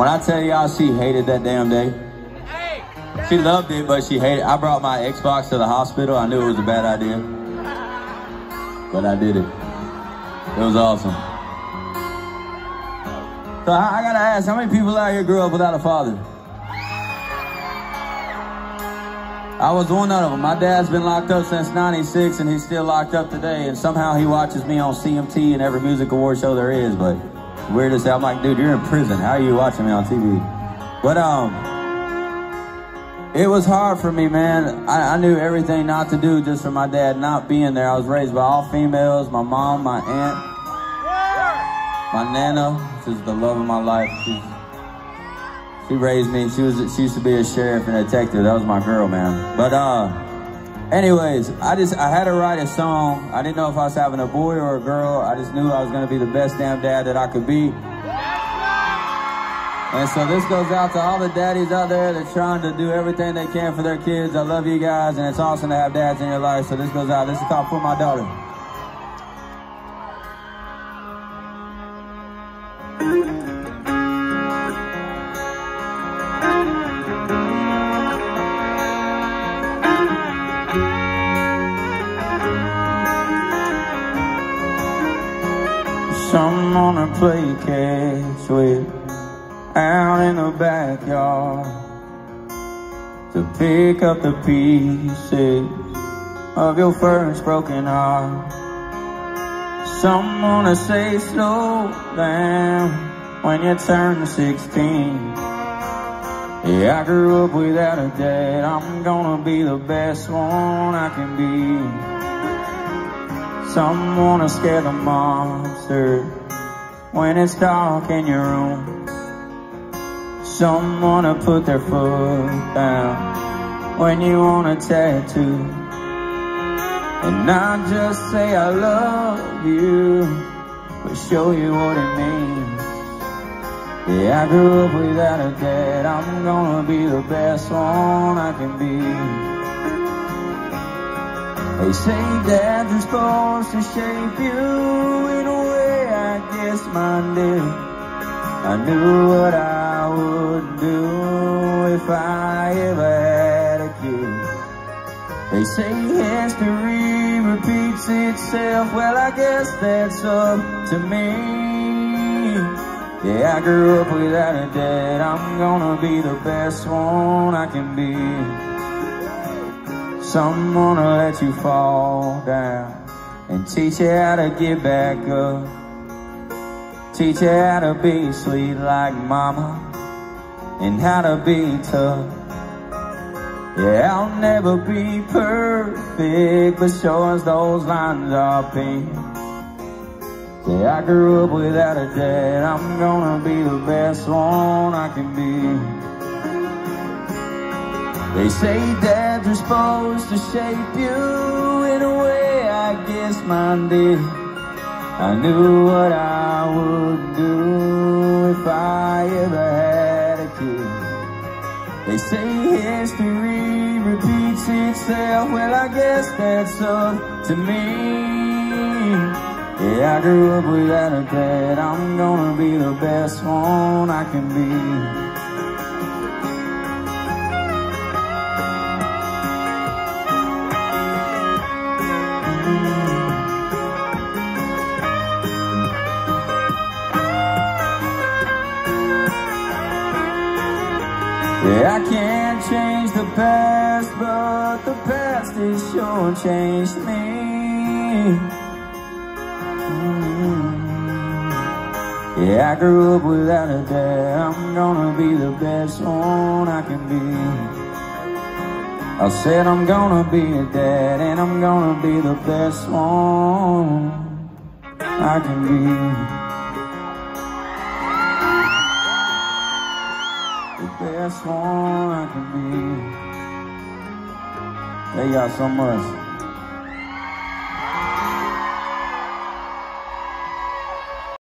When I tell y'all she hated that damn day. She loved it, but she hated. I brought my Xbox to the hospital. I knew it was a bad idea. But I did it. It was awesome. So I, I gotta ask, how many people out here grew up without a father? I was one of them. My dad's been locked up since 96 and he's still locked up today. And somehow he watches me on CMT and every music award show there is. But weirdest, I'm like, dude, you're in prison. How are you watching me on TV? But, um, it was hard for me, man. I, I knew everything not to do just for my dad not being there. I was raised by all females, my mom, my aunt, my nana. Is the love of my life. She's she raised me. She was she used to be a sheriff and a detective. That was my girl, man. But uh, anyways, I just I had to write a song. I didn't know if I was having a boy or a girl. I just knew I was gonna be the best damn dad that I could be. And so this goes out to all the daddies out there that are trying to do everything they can for their kids. I love you guys, and it's awesome to have dads in your life. So this goes out. This is called For My Daughter. Someone to play catch with out in the backyard to pick up the pieces of your first broken heart. Someone to say slow down when you turn 16. Yeah, I grew up without a dad. I'm gonna be the best one I can be. Someone to scare the monster when it's dark in your room. Someone to put their foot down when you want a tattoo. And not just say I love you, but show you what it means. Yeah, I grew up without a dad. I'm gonna be the best one I can be. They say dads are supposed to shape you in a way I guess mine did. I knew what I would do if I ever had a kid. They say history repeats itself, well I guess that's up to me. Yeah, I grew up without a dad, I'm gonna be the best one I can be. Someone to let you fall down and teach you how to get back up. Teach you how to be sweet like mama and how to be tough. Yeah, I'll never be perfect, but sure as those lines are pink. Yeah, I grew up without a dad, I'm gonna be the best one I can be. They say dads are supposed to shape you in a way I guess mine did. I knew what I would do if I ever had a kid. They say history repeats itself, well I guess that's up to me. Yeah, I grew up without a dad, I'm gonna be the best one I can be. Yeah, I can't change the past, but the past is sure changed me. Yeah, I grew up without a dad. I'm gonna be the best one I can be. I said I'm gonna be a dad, and I'm gonna be the best one I can be. I can be. Thank y'all so much.